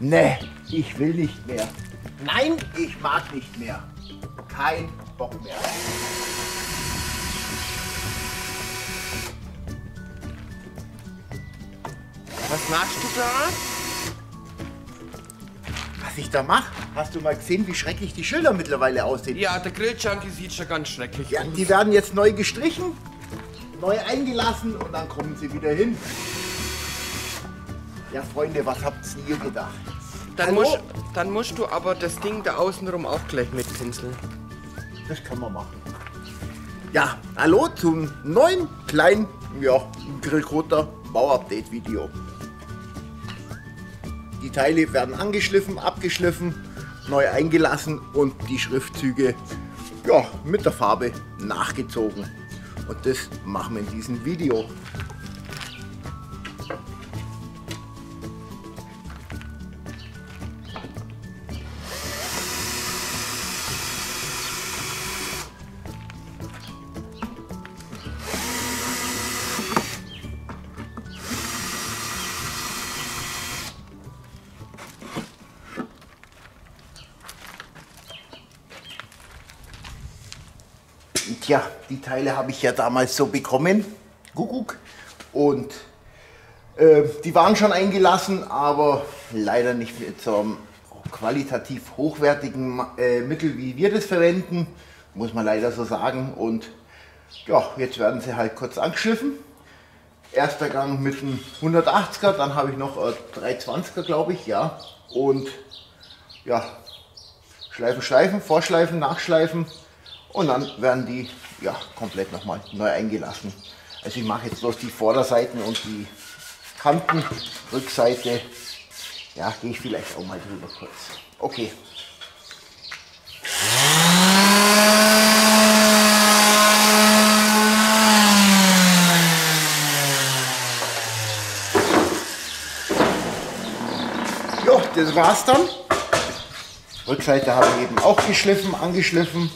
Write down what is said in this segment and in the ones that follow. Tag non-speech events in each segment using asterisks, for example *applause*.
Nee, ich will nicht mehr. Nein, ich mag nicht mehr. Kein Bock mehr. Was machst du da? Was ich da mache? Hast du mal gesehen, wie schrecklich die Schilder mittlerweile aussehen? Ja, der Grilljunkie sieht schon ganz schrecklich Ja, aus. die werden jetzt neu gestrichen, neu eingelassen und dann kommen sie wieder hin. Ja, Freunde, was habt ihr gedacht? Dann Hallo? musst, dann musst du aber das Ding da außenrum auch gleich mitpinseln. Das können wir machen. Ja, hallo zum neuen kleinen ja, Grillkoter Bauupdate-Video. Die Teile werden angeschliffen, abgeschliffen, neu eingelassen und die Schriftzüge ja, mit der Farbe nachgezogen. Und das machen wir in diesem Video. Tja, die Teile habe ich ja damals so bekommen. Kuckuck. Und äh, die waren schon eingelassen, aber leider nicht mit so einem qualitativ hochwertigen äh, Mittel, wie wir das verwenden. Muss man leider so sagen. Und ja, jetzt werden sie halt kurz angeschliffen. Erster Gang mit einem 180er, dann habe ich noch äh, 320er, glaube ich, ja. Und ja, Schleifen, Schleifen, Vorschleifen, Nachschleifen und dann werden die ja, komplett nochmal neu eingelassen. Also ich mache jetzt bloß die Vorderseiten und die Kanten, Rückseite, ja, gehe ich vielleicht auch mal drüber kurz. Okay. Das war's dann. Rückseite habe ich eben auch geschliffen, angeschliffen.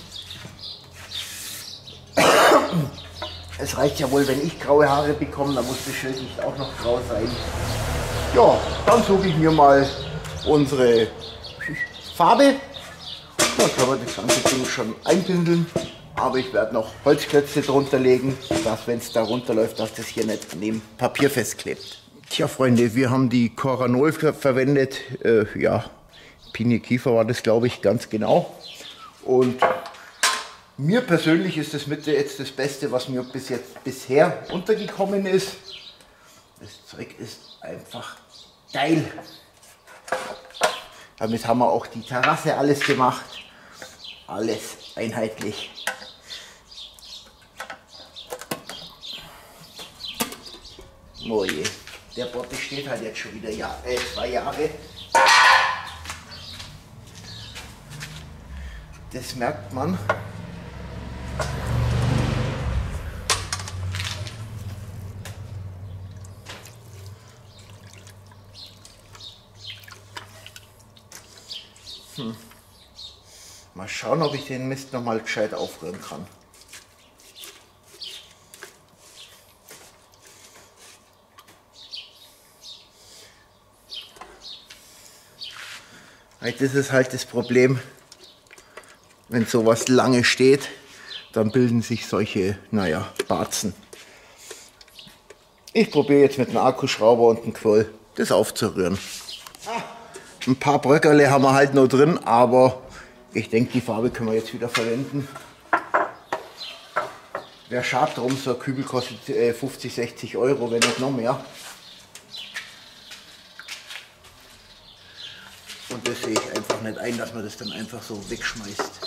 Reicht ja wohl, wenn ich graue Haare bekomme, dann muss das Schild nicht auch noch grau sein. Ja, dann suche ich mir mal unsere Farbe. Dann kann man das ganze Ding schon einpinseln. Aber ich werde noch Holzklötze drunter legen, dass wenn es da runterläuft, dass das hier nicht an dem Papier festklebt. Tja, Freunde, wir haben die Coranol ver verwendet. Äh, ja, Pinie Kiefer war das, glaube ich, ganz genau. Und mir persönlich ist das mit jetzt das Beste, was mir bis jetzt bisher untergekommen ist. Das Zeug ist einfach geil. Damit haben wir auch die Terrasse alles gemacht. Alles einheitlich. Oh je, der Botte steht halt jetzt schon wieder Jahr, äh, zwei Jahre. Das merkt man. Hm. Mal schauen, ob ich den Mist noch mal gescheit aufrühren kann. Das ist halt das Problem, wenn sowas lange steht, dann bilden sich solche, naja, Barzen. Ich probiere jetzt mit einem Akkuschrauber und einem Quoll das aufzurühren. Ein paar Bröckerle haben wir halt noch drin, aber ich denke, die Farbe können wir jetzt wieder verwenden. Wäre schade drum, so ein Kübel kostet äh, 50, 60 Euro, wenn nicht noch mehr. Und das sehe ich einfach nicht ein, dass man das dann einfach so wegschmeißt.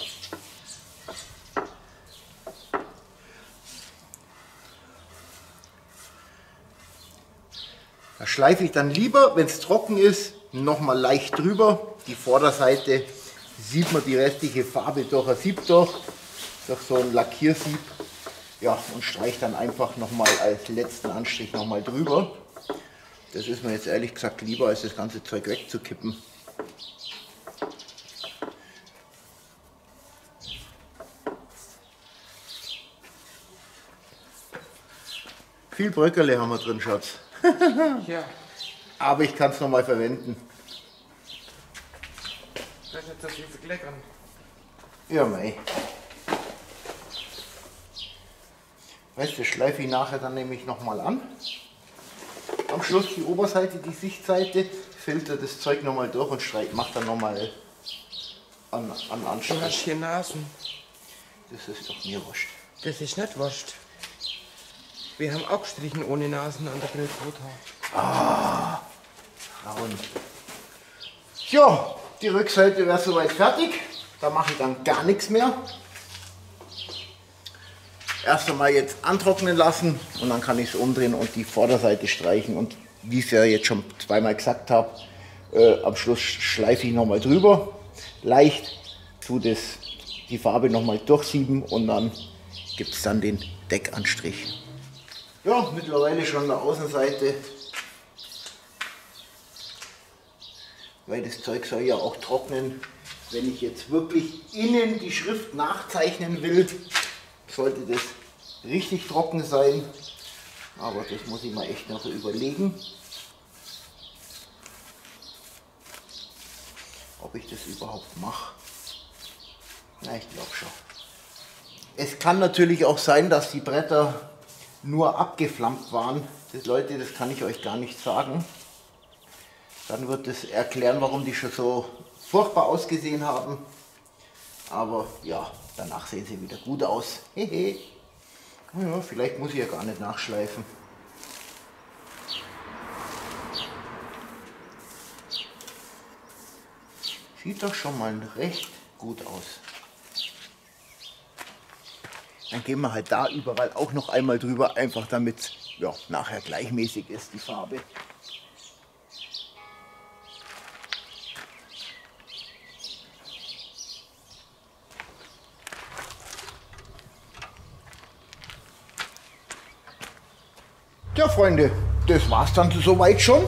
Da schleife ich dann lieber, wenn es trocken ist, nochmal leicht drüber. Die Vorderseite sieht man die restliche Farbe durch ein Sieb durch, durch so ein Lackiersieb. Ja, und streiche dann einfach nochmal als letzten Anstrich nochmal drüber. Das ist mir jetzt ehrlich gesagt lieber, als das ganze Zeug wegzukippen. Viel Bröckerle haben wir drin, Schatz. *laughs* Ja. Aber ich kann es nochmal verwenden. Da ist nicht so viel verkleckern. Ja, mei. Weißt du, das schleife ich nachher dann nämlich nochmal an. Am Schluss die Oberseite, die Sichtseite, filter das Zeug nochmal durch und streich, mach dann nochmal an, an Du Anstrich. hast hier Nasen. Das ist doch mir wurscht. Das ist nicht wurscht. Wir haben auch gestrichen ohne Nasen an der Grillquota. Frauen. Ja, die Rückseite wäre soweit fertig. Da mache ich dann gar nichts mehr. Erst einmal jetzt antrocknen lassen und dann kann ich es umdrehen und die Vorderseite streichen. Und wie ich es ja jetzt schon zweimal gesagt habe, äh, am Schluss schleife ich nochmal drüber. Leicht, tu das, die Farbe nochmal durchsieben und dann gibt es dann den Deckanstrich. Ja, mittlerweile schon an der Außenseite weil das Zeug soll ja auch trocknen. Wenn ich jetzt wirklich innen die Schrift nachzeichnen will, sollte das richtig trocken sein. Aber das muss ich mal echt noch überlegen, ob ich das überhaupt mache. Na, ich glaube schon. Es kann natürlich auch sein, dass die Bretter nur abgeflammt waren. Das, Leute, das kann ich euch gar nicht sagen. Dann wird es erklären, warum die schon so furchtbar ausgesehen haben. Aber ja, danach sehen sie wieder gut aus. Hehe. ja, vielleicht muss ich ja gar nicht nachschleifen. Sieht doch schon mal recht gut aus. Dann gehen wir halt da überall auch noch einmal drüber, einfach damit ja, nachher gleichmäßig ist die Farbe. Ja, Freunde, das war's dann soweit schon.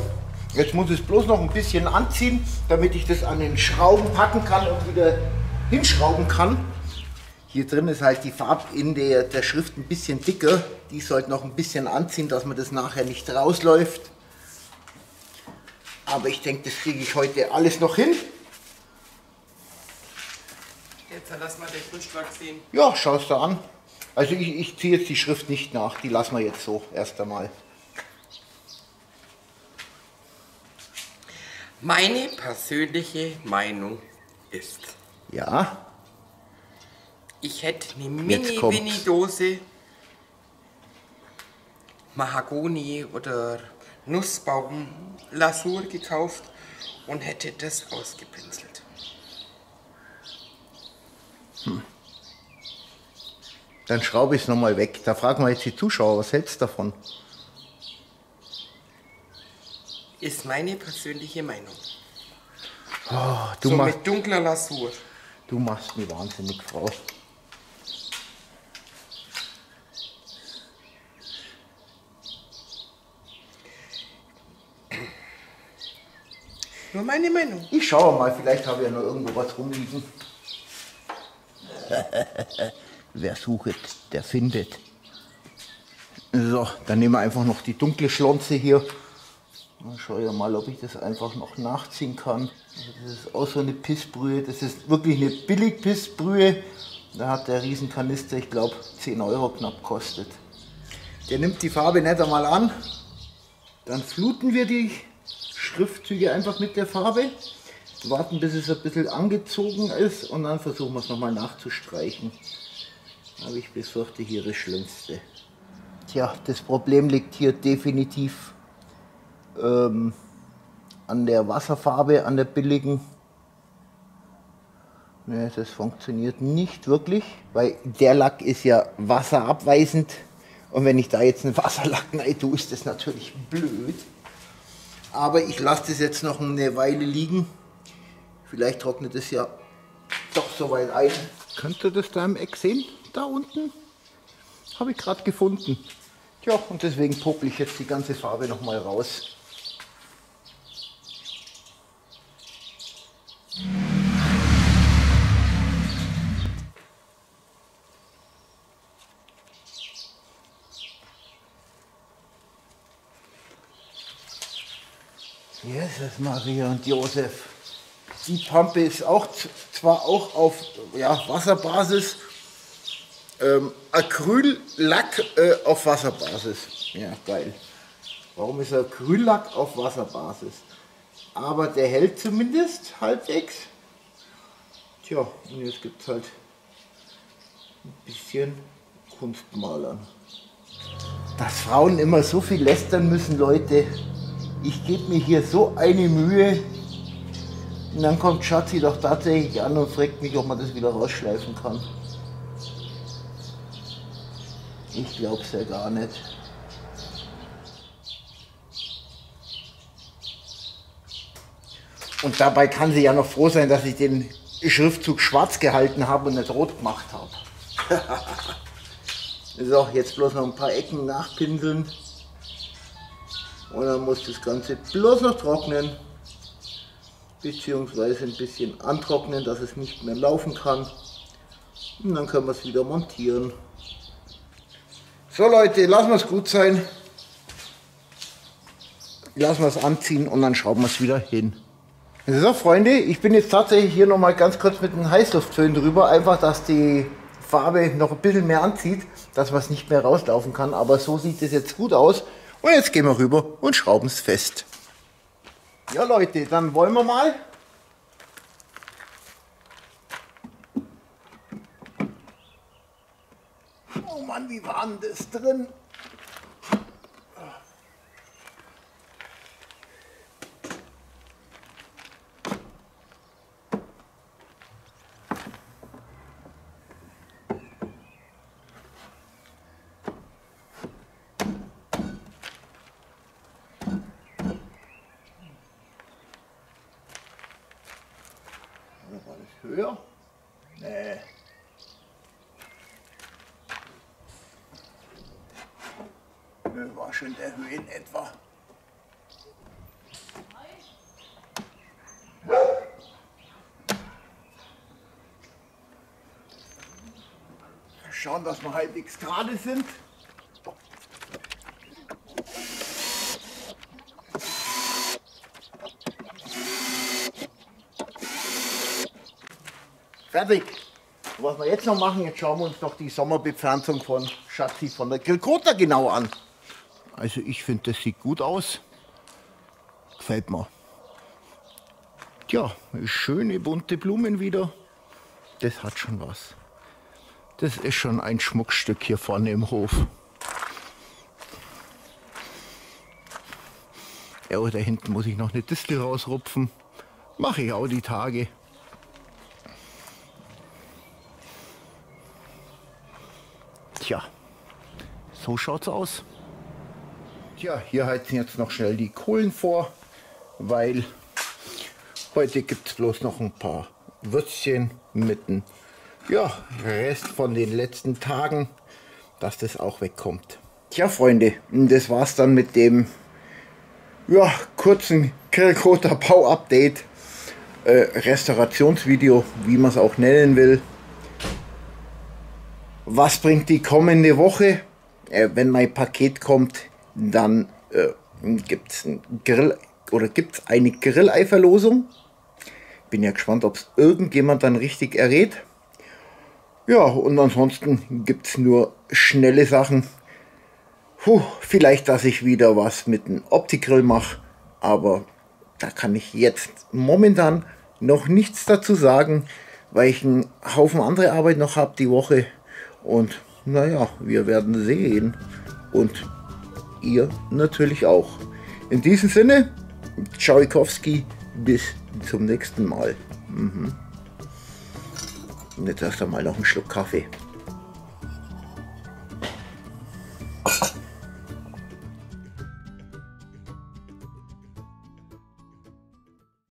Jetzt muss ich es bloß noch ein bisschen anziehen, damit ich das an den Schrauben packen kann und wieder hinschrauben kann. Hier drin ist halt die Farbe in der, der Schrift ein bisschen dicker. Die sollte noch ein bisschen anziehen, dass man das nachher nicht rausläuft. Aber ich denke, das kriege ich heute alles noch hin. Jetzt lass mal den Frühstück sehen. Ja, schau es da an. Also ich, ich ziehe jetzt die Schrift nicht nach, die lassen wir jetzt so erst einmal. Meine persönliche Meinung ist, Ja, ich hätte eine. Mini-Winnie-Dose Mahagoni oder Nussbaum-Lasur gekauft und hätte das ausgepinselt. Dann schraube ich es nochmal weg. Da fragen wir jetzt die Zuschauer, was hältst du davon? Ist meine persönliche Meinung. Oh, du, so machst, mit dunkler Lasur. du machst mich wahnsinnig, Frau. Nur meine Meinung. Ich schaue mal, vielleicht habe ich ja noch irgendwo was rumliegen. *laughs* Wer sucht, der findet. So, dann nehmen wir einfach noch die dunkle Schlonze hier. Mal schaue ich mal, ob ich das einfach noch nachziehen kann. Also das ist auch so eine Pissbrühe. Das ist wirklich eine Billig-Pissbrühe. Da hat der Riesenkanister, ich glaube, 10 Euro knapp kostet. Der nimmt die Farbe nicht einmal an. Dann fluten wir die Schriftzüge einfach mit der Farbe. Warten, bis es ein bisschen angezogen ist und dann versuchen wir es nochmal nachzustreichen. Aber ich befürchte hier das Schlimmste. Tja, das Problem liegt hier definitiv ähm, an der Wasserfarbe, an der billigen. Ne, das funktioniert nicht wirklich, weil der Lack ist ja wasserabweisend. Und wenn ich da jetzt einen Wasserlack rein tue, ist das natürlich blöd. Aber ich lasse das jetzt noch eine Weile liegen. Vielleicht trocknet es ja doch so weit ein. Könnt ihr das da im Eck sehen? Da unten? Habe ich gerade gefunden. Tja, und deswegen popel ich jetzt die ganze Farbe noch mal raus. Jesus, Maria und Josef. Die Pampe ist auch zwar auch auf ja, Wasserbasis, ähm, Acryllack äh, auf Wasserbasis. Ja, geil. Warum ist Acryllack auf Wasserbasis? Aber der hält zumindest halbwegs. Tja, und jetzt gibt es halt ein bisschen Kunstmalern. Dass Frauen immer so viel lästern müssen, Leute. Ich gebe mir hier so eine Mühe. Und dann kommt Schatzi doch tatsächlich an und fragt mich, ob man das wieder rausschleifen kann. Ich glaub's ja gar nicht. Und dabei kann sie ja noch froh sein, dass ich den Schriftzug schwarz gehalten habe und nicht rot gemacht habe. *laughs* so, jetzt bloß noch ein paar Ecken nachpinseln. Und dann muss das Ganze bloß noch trocknen. Beziehungsweise ein bisschen antrocknen, dass es nicht mehr laufen kann. Und dann können wir es wieder montieren. So Leute, lassen wir es gut sein. Lassen wir es anziehen und dann schrauben wir es wieder hin. So Freunde, ich bin jetzt tatsächlich hier nochmal ganz kurz mit einem Heißluftföhn drüber, einfach dass die Farbe noch ein bisschen mehr anzieht, dass man es nicht mehr rauslaufen kann. Aber so sieht es jetzt gut aus. Und jetzt gehen wir rüber und schrauben es fest. Ja Leute, dann wollen wir mal. Mann, wie war denn das drin? höher? Nee. Höhe in etwa. Schauen, dass wir halbwegs gerade sind. Fertig. was wir jetzt noch machen, jetzt schauen wir uns noch die Sommerbepflanzung von Schatzi von der Grillkota genau an. Also ich finde, das sieht gut aus. Gefällt mir. Tja, schöne bunte Blumen wieder. Das hat schon was. Das ist schon ein Schmuckstück hier vorne im Hof. Ja, da hinten muss ich noch eine Distel rausrupfen. Mache ich auch die Tage. Tja, so schaut's aus. Tja, hier heizen jetzt noch schnell die Kohlen vor, weil heute gibt es bloß noch ein paar Würstchen mit dem ja, Rest von den letzten Tagen, dass das auch wegkommt. Tja, Freunde, das war's dann mit dem ja, kurzen Grillkoter Bau-Update, äh, Restaurationsvideo, wie man es auch nennen will. Was bringt die kommende Woche? Äh, wenn mein Paket kommt, dann äh, gibt es Grill oder gibt eine Grilleiverlosung. Bin ja gespannt, ob es irgendjemand dann richtig errät. Ja, und ansonsten gibt es nur schnelle Sachen. Puh, vielleicht, dass ich wieder was mit dem Opti-Grill mache, aber da kann ich jetzt momentan noch nichts dazu sagen, weil ich einen Haufen andere Arbeit noch habe die Woche. Und naja, wir werden sehen. Und ihr natürlich auch. In diesem Sinne, Tschaikowski, bis zum nächsten Mal. Mhm. Und jetzt erst einmal noch einen Schluck Kaffee.